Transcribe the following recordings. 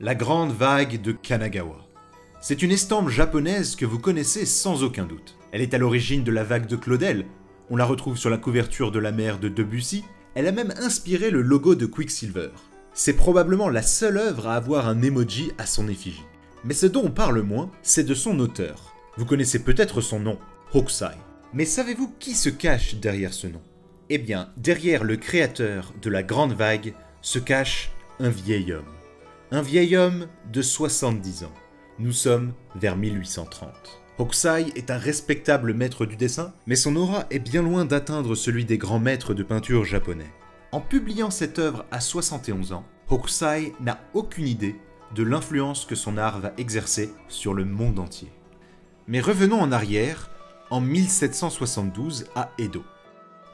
La grande vague de Kanagawa. C'est une estampe japonaise que vous connaissez sans aucun doute. Elle est à l'origine de la vague de Claudel, on la retrouve sur la couverture de la mer de Debussy, elle a même inspiré le logo de Quicksilver. C'est probablement la seule œuvre à avoir un emoji à son effigie. Mais ce dont on parle moins, c'est de son auteur. Vous connaissez peut-être son nom, Hokusai. Mais savez-vous qui se cache derrière ce nom? Eh bien, derrière le créateur de la Grande Vague se cache un vieil homme. Un vieil homme de 70 ans. Nous sommes vers 1830. Hokusai est un respectable maître du dessin, mais son aura est bien loin d'atteindre celui des grands maîtres de peinture japonais. En publiant cette œuvre à 71 ans, Hokusai n'a aucune idée de l'influence que son art va exercer sur le monde entier. Mais revenons en arrière, en 1772 à Edo.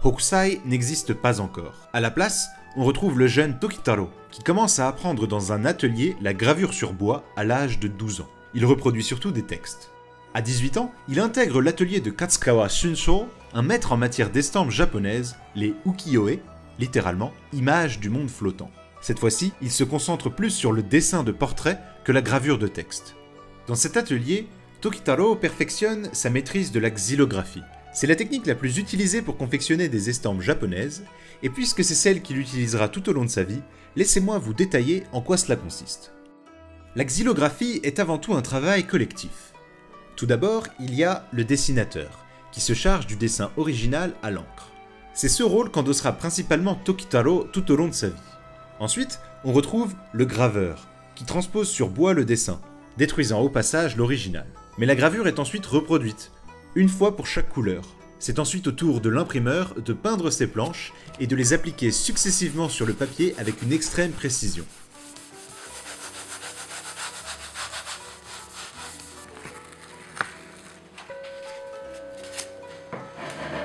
Hokusai n'existe pas encore. À la place, on retrouve le jeune Tokitaro, qui commence à apprendre dans un atelier la gravure sur bois à l'âge de 12 ans. Il reproduit surtout des textes. À 18 ans, il intègre l'atelier de Katsukawa Shunsho, un maître en matière d'estampes japonaises, les ukiyo-e, littéralement images du monde flottant. Cette fois-ci, il se concentre plus sur le dessin de portrait que la gravure de texte. Dans cet atelier, Tokitaro perfectionne sa maîtrise de la xylographie. C'est la technique la plus utilisée pour confectionner des estampes japonaises, et puisque c'est celle qu'il utilisera tout au long de sa vie, laissez-moi vous détailler en quoi cela consiste. La xylographie est avant tout un travail collectif. Tout d'abord, il y a le dessinateur, qui se charge du dessin original à l'encre. C'est ce rôle qu'endossera principalement Tokitaro tout au long de sa vie. Ensuite, on retrouve le graveur, qui transpose sur bois le dessin, détruisant au passage l'original. Mais la gravure est ensuite reproduite, une fois pour chaque couleur. C'est ensuite au tour de l'imprimeur de peindre ses planches et de les appliquer successivement sur le papier avec une extrême précision.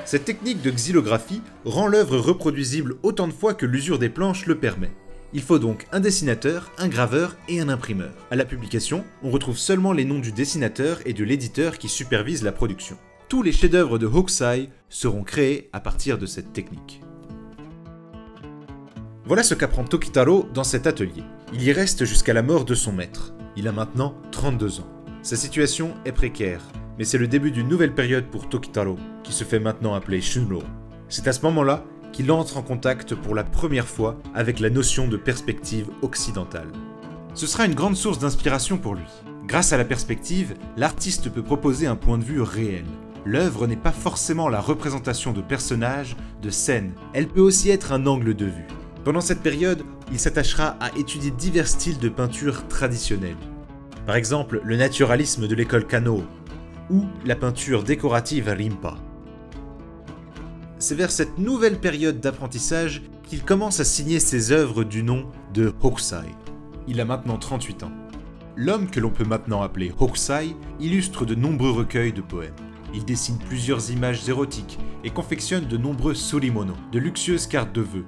Cette technique de xylographie rend l'œuvre reproduisible autant de fois que l'usure des planches le permet. Il faut donc un dessinateur, un graveur et un imprimeur. À la publication, on retrouve seulement les noms du dessinateur et de l'éditeur qui supervise la production. Tous les chefs-d'œuvre de Hokusai seront créés à partir de cette technique. Voilà ce qu'apprend Tokitaro dans cet atelier. Il y reste jusqu'à la mort de son maître. Il a maintenant 32 ans. Sa situation est précaire, mais c'est le début d'une nouvelle période pour Tokitaro, qui se fait maintenant appeler Shunro. C'est à ce moment-là qu'il entre en contact pour la première fois avec la notion de perspective occidentale. Ce sera une grande source d'inspiration pour lui. Grâce à la perspective, l'artiste peut proposer un point de vue réel. L'œuvre n'est pas forcément la représentation de personnages, de scènes, elle peut aussi être un angle de vue. Pendant cette période, il s'attachera à étudier divers styles de peinture traditionnelle. Par exemple, le naturalisme de l'école Kano ou la peinture décorative Rimpa c'est vers cette nouvelle période d'apprentissage qu'il commence à signer ses œuvres du nom de Hokusai. Il a maintenant 38 ans. L'homme que l'on peut maintenant appeler Hokusai illustre de nombreux recueils de poèmes. Il dessine plusieurs images érotiques et confectionne de nombreux surimono, de luxueuses cartes de vœux.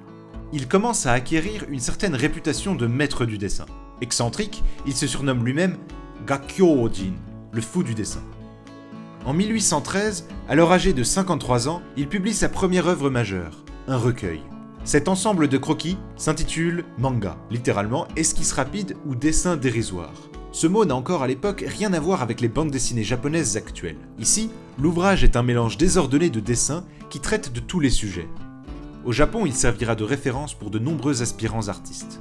Il commence à acquérir une certaine réputation de maître du dessin. Excentrique, il se surnomme lui-même Gakyojin, le fou du dessin. En 1813, alors âgé de 53 ans, il publie sa première œuvre majeure, un recueil. Cet ensemble de croquis s'intitule manga, littéralement esquisse rapide ou dessin dérisoire. Ce mot n'a encore à l'époque rien à voir avec les bandes dessinées japonaises actuelles. Ici, l'ouvrage est un mélange désordonné de dessins qui traite de tous les sujets. Au Japon, il servira de référence pour de nombreux aspirants artistes.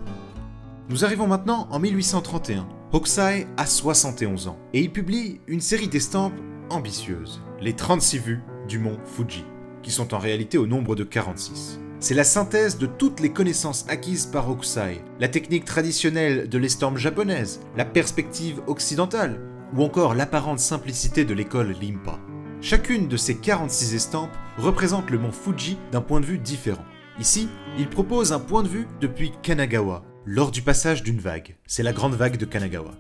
Nous arrivons maintenant en 1831. Hokusai a 71 ans et il publie une série d'estampes ambitieuse, les 36 vues du mont Fuji, qui sont en réalité au nombre de 46. C'est la synthèse de toutes les connaissances acquises par Hokusai, la technique traditionnelle de l'estampe japonaise, la perspective occidentale, ou encore l'apparente simplicité de l'école Limpa. Chacune de ces 46 estampes représente le mont Fuji d'un point de vue différent. Ici, il propose un point de vue depuis Kanagawa, lors du passage d'une vague. C'est la grande vague de Kanagawa.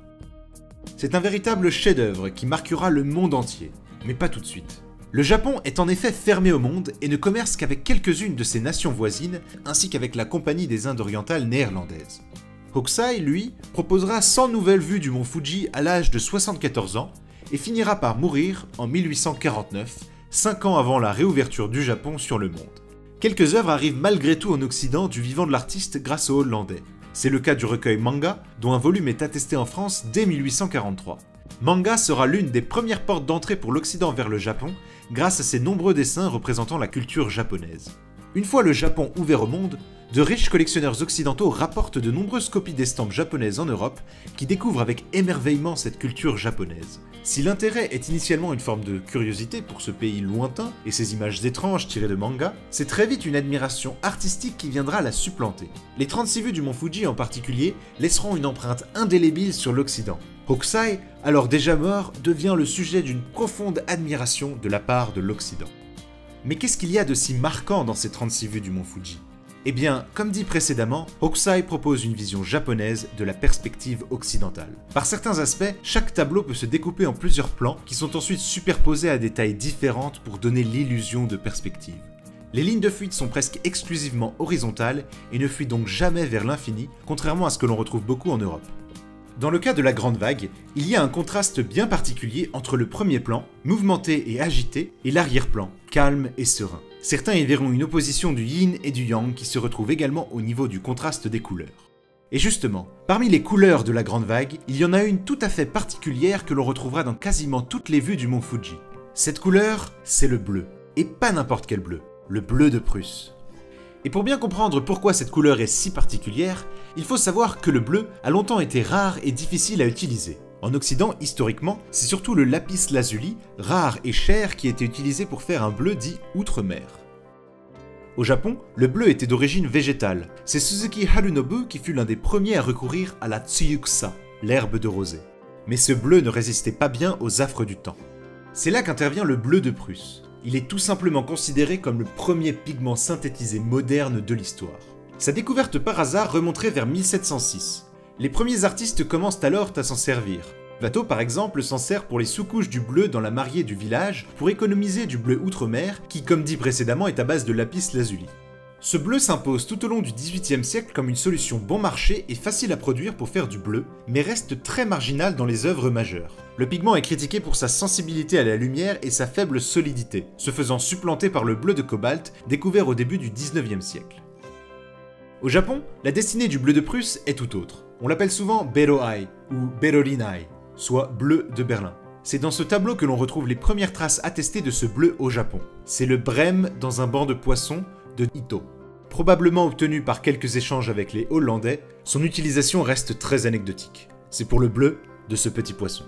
C'est un véritable chef-d'œuvre qui marquera le monde entier, mais pas tout de suite. Le Japon est en effet fermé au monde et ne commerce qu'avec quelques-unes de ses nations voisines, ainsi qu'avec la Compagnie des Indes orientales néerlandaises. Hokusai, lui, proposera 100 nouvelles vues du mont Fuji à l'âge de 74 ans et finira par mourir en 1849, 5 ans avant la réouverture du Japon sur le monde. Quelques œuvres arrivent malgré tout en Occident du vivant de l'artiste grâce aux Hollandais. C'est le cas du recueil Manga, dont un volume est attesté en France dès 1843. Manga sera l'une des premières portes d'entrée pour l'Occident vers le Japon, grâce à ses nombreux dessins représentant la culture japonaise. Une fois le Japon ouvert au monde, de riches collectionneurs occidentaux rapportent de nombreuses copies d'estampes japonaises en Europe qui découvrent avec émerveillement cette culture japonaise. Si l'intérêt est initialement une forme de curiosité pour ce pays lointain et ses images étranges tirées de manga, c'est très vite une admiration artistique qui viendra la supplanter. Les 36 vues du mont Fuji en particulier laisseront une empreinte indélébile sur l'Occident. Hokusai, alors déjà mort, devient le sujet d'une profonde admiration de la part de l'Occident. Mais qu'est-ce qu'il y a de si marquant dans ces 36 vues du mont Fuji? Eh bien, comme dit précédemment, Hokusai propose une vision japonaise de la perspective occidentale. Par certains aspects, chaque tableau peut se découper en plusieurs plans qui sont ensuite superposés à des tailles différentes pour donner l'illusion de perspective. Les lignes de fuite sont presque exclusivement horizontales et ne fuient donc jamais vers l'infini, contrairement à ce que l'on retrouve beaucoup en Europe. Dans le cas de la grande vague, il y a un contraste bien particulier entre le premier plan, mouvementé et agité, et l'arrière-plan, calme et serein. Certains y verront une opposition du yin et du yang qui se retrouve également au niveau du contraste des couleurs. Et justement, parmi les couleurs de la grande vague, il y en a une tout à fait particulière que l'on retrouvera dans quasiment toutes les vues du mont Fuji. Cette couleur, c'est le bleu. Et pas n'importe quel bleu, le bleu de Prusse. Et pour bien comprendre pourquoi cette couleur est si particulière, il faut savoir que le bleu a longtemps été rare et difficile à utiliser. En Occident, historiquement, c'est surtout le lapis lazuli, rare et cher, qui était utilisé pour faire un bleu dit outre-mer. Au Japon, le bleu était d'origine végétale. C'est Suzuki Harunobu qui fut l'un des premiers à recourir à la tsuyukusa, l'herbe de rosée. Mais ce bleu ne résistait pas bien aux affres du temps. C'est là qu'intervient le bleu de Prusse. Il est tout simplement considéré comme le premier pigment synthétisé moderne de l'histoire. Sa découverte par hasard remonterait vers 1706. Les premiers artistes commencent alors à s'en servir. Watteau par exemple s'en sert pour les sous-couches du bleu dans la mariée du village pour économiser du bleu outre-mer qui comme dit précédemment est à base de lapis lazuli. Ce bleu s'impose tout au long du XVIIIe siècle comme une solution bon marché et facile à produire pour faire du bleu, mais reste très marginal dans les œuvres majeures. Le pigment est critiqué pour sa sensibilité à la lumière et sa faible solidité, se faisant supplanter par le bleu de cobalt découvert au début du XIXe siècle. Au Japon, la destinée du bleu de Prusse est tout autre. On l'appelle souvent Bero-ai ou Berolinai, soit bleu de Berlin. C'est dans ce tableau que l'on retrouve les premières traces attestées de ce bleu au Japon. C'est le brème dans un banc de poisson de Ito. Probablement obtenu par quelques échanges avec les Hollandais, son utilisation reste très anecdotique. C'est pour le bleu de ce petit poisson.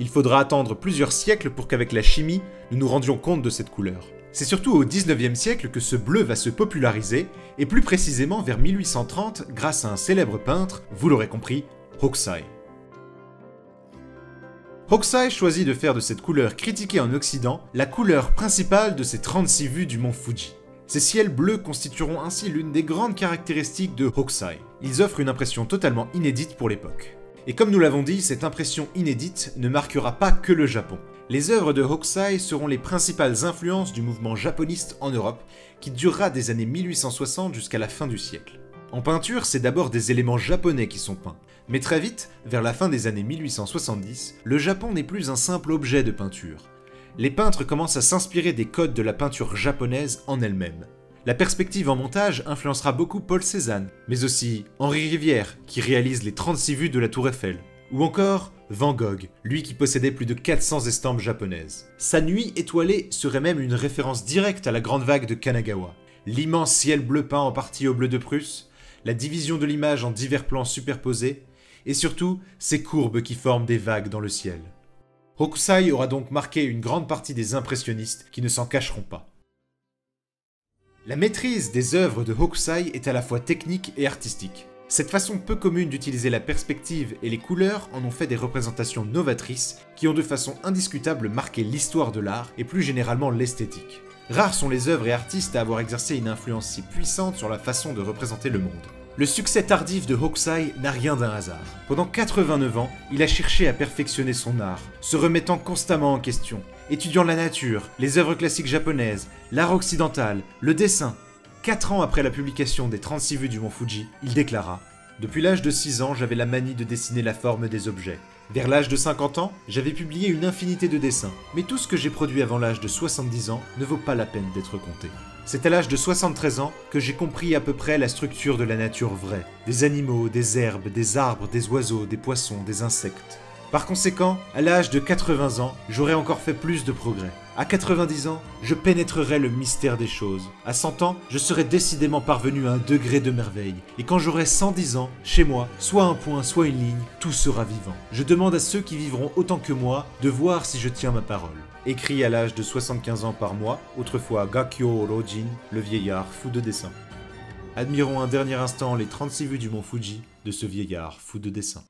Il faudra attendre plusieurs siècles pour qu'avec la chimie, nous nous rendions compte de cette couleur. C'est surtout au 19e siècle que ce bleu va se populariser, et plus précisément vers 1830 grâce à un célèbre peintre, vous l'aurez compris, Hokusai. Hokusai choisit de faire de cette couleur critiquée en Occident la couleur principale de ses 36 vues du mont Fuji. Ces ciels bleus constitueront ainsi l'une des grandes caractéristiques de Hokusai. Ils offrent une impression totalement inédite pour l'époque. Et comme nous l'avons dit, cette impression inédite ne marquera pas que le Japon. Les œuvres de Hokusai seront les principales influences du mouvement japoniste en Europe, qui durera des années 1860 jusqu'à la fin du siècle. En peinture, c'est d'abord des éléments japonais qui sont peints, mais très vite, vers la fin des années 1870, le Japon n'est plus un simple objet de peinture. Les peintres commencent à s'inspirer des codes de la peinture japonaise en elle-même. La perspective en montage influencera beaucoup Paul Cézanne, mais aussi Henri Rivière, qui réalise les 36 vues de la Tour Eiffel, ou encore Van Gogh, lui qui possédait plus de 400 estampes japonaises. Sa nuit étoilée serait même une référence directe à la grande vague de Kanagawa. L'immense ciel bleu peint en partie au bleu de Prusse, la division de l'image en divers plans superposés, et surtout ces courbes qui forment des vagues dans le ciel. Hokusai aura donc marqué une grande partie des impressionnistes qui ne s'en cacheront pas. La maîtrise des œuvres de Hokusai est à la fois technique et artistique. Cette façon peu commune d'utiliser la perspective et les couleurs en ont fait des représentations novatrices qui ont de façon indiscutable marqué l'histoire de l'art et plus généralement l'esthétique. Rares sont les œuvres et artistes à avoir exercé une influence si puissante sur la façon de représenter le monde. Le succès tardif de Hokusai n'a rien d'un hasard. Pendant 89 ans, il a cherché à perfectionner son art, se remettant constamment en question, étudiant la nature, les œuvres classiques japonaises, l'art occidental, le dessin, 4 ans après la publication des 36 vues du mont Fuji, il déclara Depuis l'âge de 6 ans, j'avais la manie de dessiner la forme des objets. Vers l'âge de 50 ans, j'avais publié une infinité de dessins, mais tout ce que j'ai produit avant l'âge de 70 ans ne vaut pas la peine d'être compté. C'est à l'âge de 73 ans que j'ai compris à peu près la structure de la nature vraie, des animaux, des herbes, des arbres, des oiseaux, des poissons, des insectes. Par conséquent, à l'âge de 80 ans, j'aurais encore fait plus de progrès. À 90 ans, je pénétrerai le mystère des choses. À 100 ans, je serai décidément parvenu à un degré de merveille. Et quand j'aurai 110 ans, chez moi, soit un point, soit une ligne, tout sera vivant. Je demande à ceux qui vivront autant que moi de voir si je tiens ma parole. Écrit à l'âge de 75 ans par mois, autrefois Gakyo Rojin, le vieillard fou de dessin. Admirons un dernier instant les 36 vues du mont Fuji de ce vieillard fou de dessin.